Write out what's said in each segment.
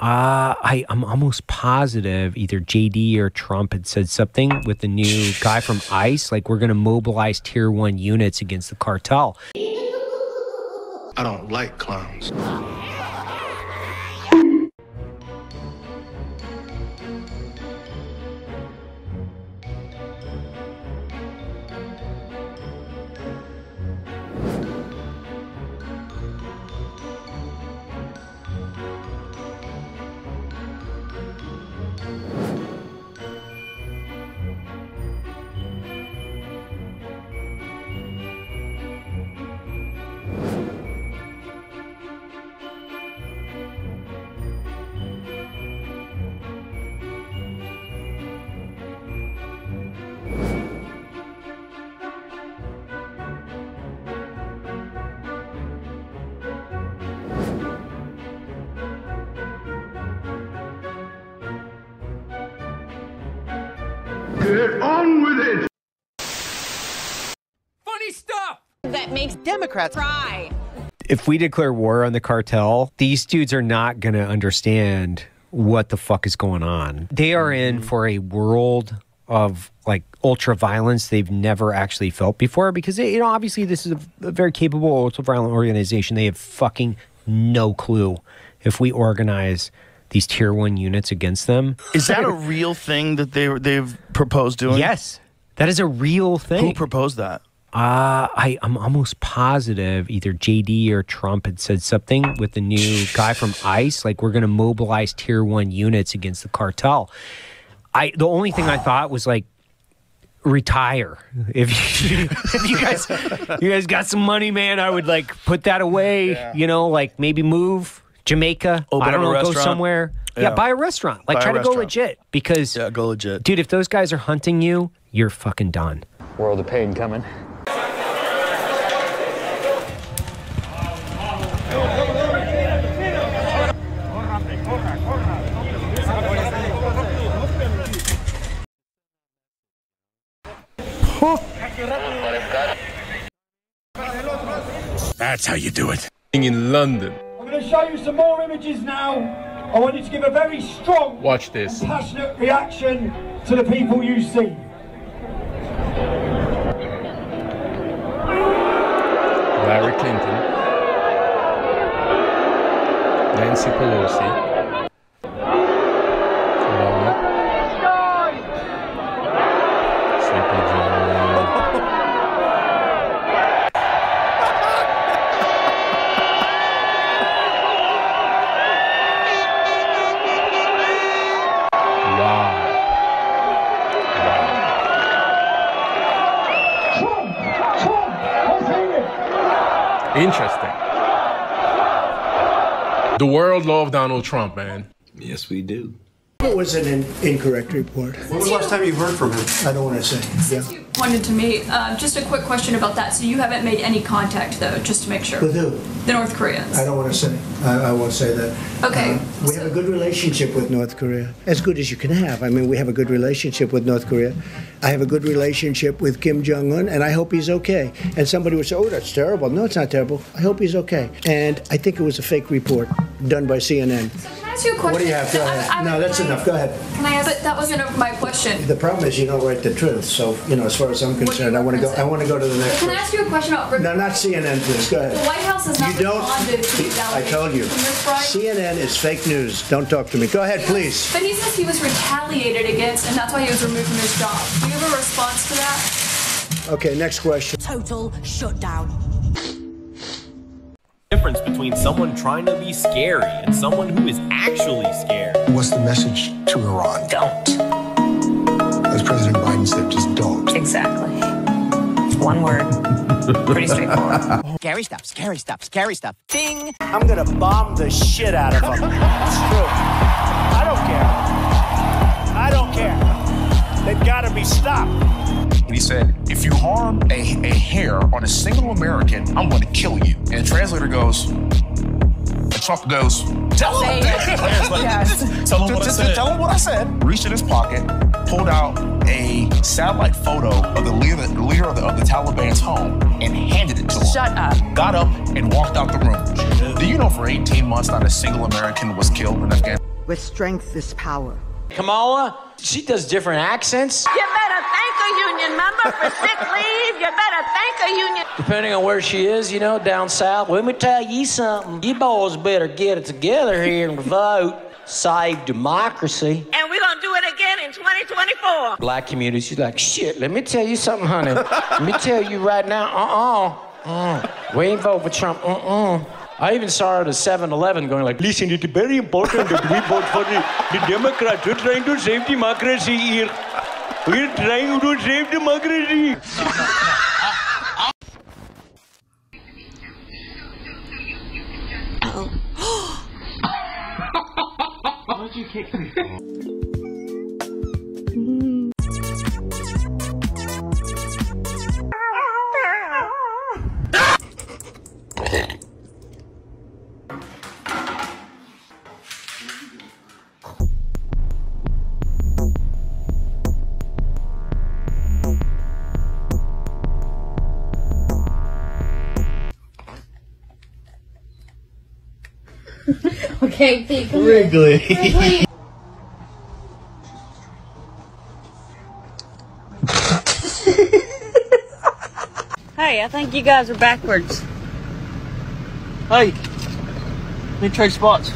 Uh, I, I'm almost positive either JD or Trump had said something with the new guy from ICE, like we're going to mobilize tier one units against the cartel. I don't like clowns. Get on with it! Funny stuff! That makes Democrats cry. If we declare war on the cartel, these dudes are not going to understand what the fuck is going on. They are in mm. for a world of like ultra violence they've never actually felt before because they, you know obviously this is a, a very capable ultra violent organization. They have fucking no clue if we organize these tier one units against them. Is that a real thing that they they've proposed doing? Yes, that is a real thing. Who proposed that? Uh, I, I'm almost positive either JD or Trump had said something with the new guy from ICE, like we're going to mobilize tier one units against the cartel. I the only thing I thought was like retire if you, if you guys you guys got some money, man. I would like put that away. You know, like maybe move Jamaica. Open I don't know, go restaurant? somewhere. Yeah. Yeah. buy a restaurant. Like Buy try to go legit because Yeah, go legit. dude, if those guys are hunting you, you're fucking done. World of pain coming. That's how you do it. In London. I'm going to show you some more images now. I want you to give a very strong, Watch this. passionate reaction to the people you see. Hillary Clinton. Nancy Pelosi. Interesting. The world loved Donald Trump, man. Yes, we do. It was an in- incorrect report. When was the last time you heard from him? I don't want to say. Yeah. Pointed to me. Uh, just a quick question about that. So you haven't made any contact though, just to make sure. With who? The North Koreans. I don't want to say. I, I won't say that. Okay. Uh, we have a good relationship with North Korea, as good as you can have. I mean, we have a good relationship with North Korea. I have a good relationship with Kim Jong Un, and I hope he's okay. And somebody would say, "Oh, that's terrible." No, it's not terrible. I hope he's okay. And I think it was a fake report done by CNN. Can I ask you a question? What do you have? Go I- ahead. I- No, that's I- enough. Go ahead. Can I ask? But that wasn't my question. The problem is you don't write the truth. So you know, as far as I'm concerned, I want to go. I want to go to the next. Can I ask you a question about? No, not CNN, please. Go ahead. The White House has not You don't. responded to these I told you. allegations. Ms. Bryant? CNN is fake news. Don't talk to me. Go ahead, please. But he says he was retaliated against, and that's why he was removed from his job. Do you have a response to that? Okay, next question. Total shutdown. difference between someone trying to be scary and someone who is actually scared. What's the message to Iran? Don't. As President Biden said, just don't. Exactly. One word. Pretty straightforward. scary stuff, scary stuff, scary stuff. Ding! I'm gonna bomb the shit out of them. It's true. I don't care. I don't care. They've got to be stopped. And he said, if you harm a, a hair on a single American, I'm going to kill you. And the translator goes, and Trump goes, tell him, Yes. Tell him what I Just- said. Tell him what I said. Reached in his pocket, pulled out a satellite photo of the leader, the leader of, the, of the Taliban's home and handed it to him. Shut up. Got up and walked out the room. Do you know for 18 months not a single American was killed in Afghanistan? With strength is power. Kamala, she does different accents. You better thank a union member for sick leave. You better thank a union. Depending on where she is, you know, down south. Let me tell you something. You boys better get it together here and vote. Save democracy. And we're going to do it again in 2024. Black community, she's like, shit, let me tell you something, honey. let me tell you right now, uh-uh. Uh, we ain't vote for Trump, uh-uh. I even saw her at a 7-Eleven going like, listen, it's very important that we vote for the, the Democrats. We're trying to save democracy here. We're trying to save democracy. Why'd you kick me? Okay, Pete, come Wrigley. Here. Hey, I think you guys are backwards. Hey, let me trade spots.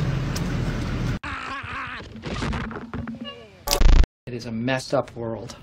It is a messed up world.